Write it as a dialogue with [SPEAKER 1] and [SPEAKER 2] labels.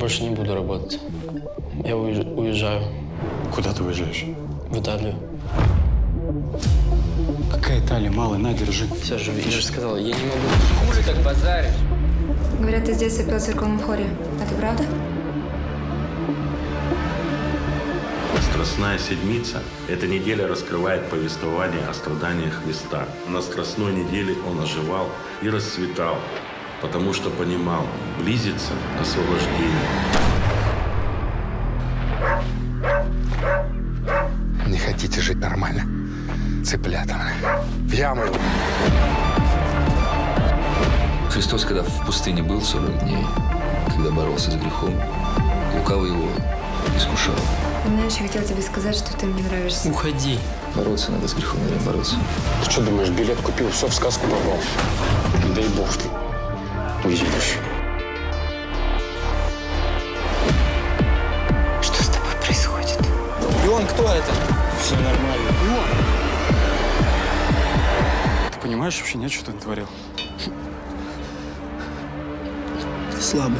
[SPEAKER 1] больше не буду работать. Я уезж- уезжаю
[SPEAKER 2] Куда ты уезжаешь?
[SPEAKER 1] в Италию.
[SPEAKER 2] Какая Италия, малый, на, держи.
[SPEAKER 1] Все же, я же сказал, я не могу.
[SPEAKER 3] Хули так базаришь?
[SPEAKER 4] Говорят, ты с детства пел в церковном хоре. Это правда?
[SPEAKER 5] Страстная седмица – эта неделя раскрывает повествование о страданиях Христа. На Страстной неделе он оживал и расцветал, потому что понимал – близится освобождение.
[SPEAKER 6] Не хотите жить нормально? Цыплята, в яму.
[SPEAKER 7] Христос, когда в пустыне был 40 дней, когда боролся с грехом, лукавый его искушал.
[SPEAKER 4] Знаешь, я хотела тебе сказать, что ты мне нравишься.
[SPEAKER 1] Уходи.
[SPEAKER 7] Бороться надо с грехом, наверное, бороться.
[SPEAKER 6] Ты что думаешь, билет купил, все в сказку попал? Дай бог ты. Уедешь.
[SPEAKER 4] Что с тобой происходит?
[SPEAKER 3] Ион, кто это?
[SPEAKER 2] Все нормально. Ты понимаешь вообще, нет, что ты натворил?
[SPEAKER 3] Слабый.